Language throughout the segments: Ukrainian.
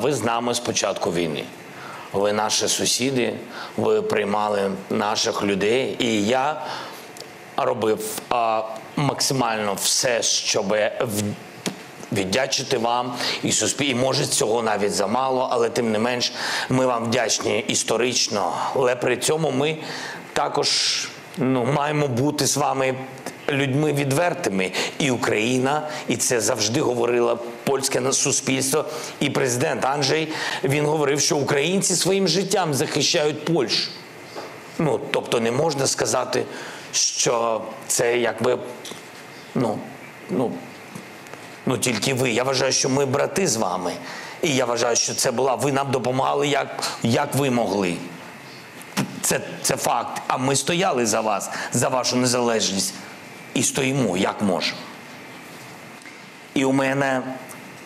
ви з нами з початку війни. Ви наші сусіди, ви приймали наших людей, і я робив а, максимально все, щоб віддячити вам і суспіль. І може цього навіть замало, але тим не менш ми вам вдячні історично. Але при цьому ми також ну, маємо бути з вами людьми відвертими. І Україна, і це завжди говорило польське суспільство. І президент Анджей він говорив, що українці своїм життям захищають Польщу. Ну, тобто не можна сказати, що це якби ну, ну, ну тільки ви. Я вважаю, що ми брати з вами. І я вважаю, що це була. Ви нам допомагали, як, як ви могли. Це, це факт. А ми стояли за вас, за вашу незалежність. І стоїмо, як можемо. І у мене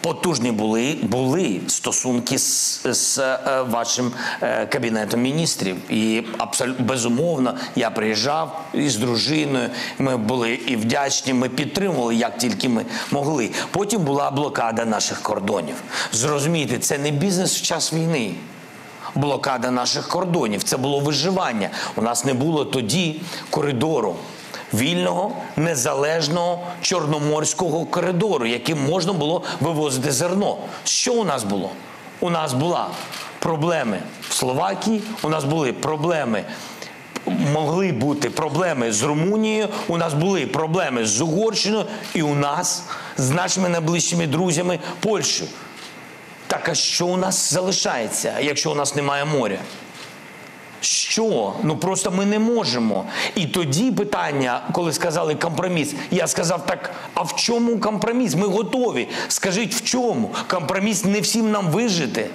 потужні були, були стосунки з, з е, вашим е, кабінетом міністрів. І абсолютно безумовно я приїжджав із дружиною. Ми були і вдячні. Ми підтримували, як тільки ми могли. Потім була блокада наших кордонів. Зрозумійте, це не бізнес в час війни. Блокада наших кордонів це було виживання. У нас не було тоді коридору вільного, незалежного чорноморського коридору, яким можна було вивозити зерно. Що у нас було? У нас була проблеми в Словакії, у нас були проблеми. Могли бути проблеми з Румунією, у нас були проблеми з Угорщиною, і у нас з нашими найближчими друзями Польщею. Так а що у нас залишається, якщо у нас немає моря? Що? Ну просто ми не можемо. І тоді питання, коли сказали компроміс, я сказав так: а в чому компроміс? Ми готові. Скажіть, в чому? Компроміс не всім нам вижити.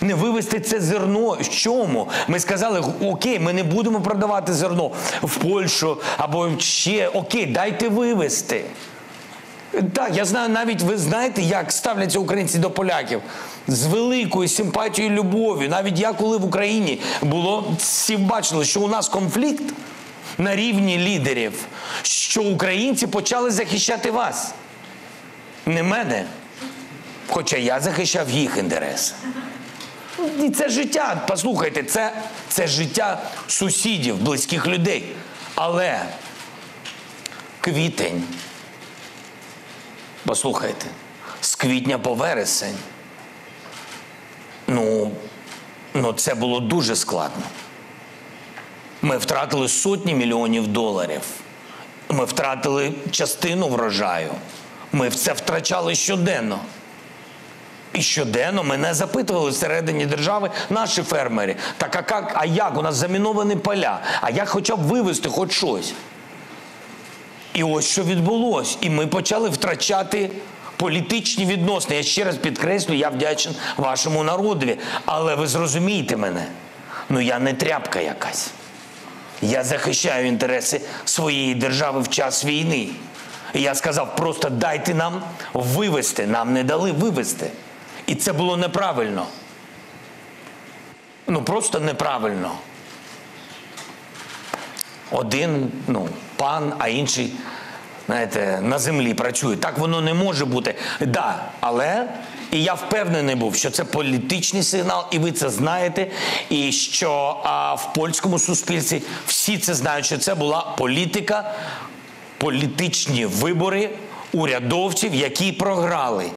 Не вивезти це зерно. В чому? Ми сказали, окей, ми не будемо продавати зерно в Польщу або ще окей, дайте вивезти. Так, я знаю, навіть ви знаєте, як ставляться українці до поляків з великою симпатією і любов'ю. Навіть я, коли в Україні було, всі бачили, що у нас конфлікт на рівні лідерів, що українці почали захищати вас. Не мене. Хоча я захищав їх інтереси. І це життя, послухайте, це, це життя сусідів, близьких людей. Але квітень. Послухайте, з квітня по вересень. Ну, ну це було дуже складно. Ми втратили сотні мільйонів доларів. Ми втратили частину врожаю. Ми це втрачали щоденно. І щоденно мене запитували всередині держави наші фермери. Так а як, а як? У нас заміновані поля. А як хоча б вивезти хоч щось? І ось що відбулось. І ми почали втрачати політичні відносини. Я ще раз підкреслю, я вдячен вашому народові. Але ви зрозумієте мене, ну я не тряпка якась. Я захищаю інтереси своєї держави в час війни. І я сказав, просто дайте нам вивезти. Нам не дали вивезти. І це було неправильно. Ну просто неправильно. Один, ну, пан, а інший, знаєте, на землі працює. Так воно не може бути. Да, але і я впевнений був, що це політичний сигнал, і ви це знаєте. І що а, в польському суспільстві всі це знають, що це була політика, політичні вибори урядовців, які програли.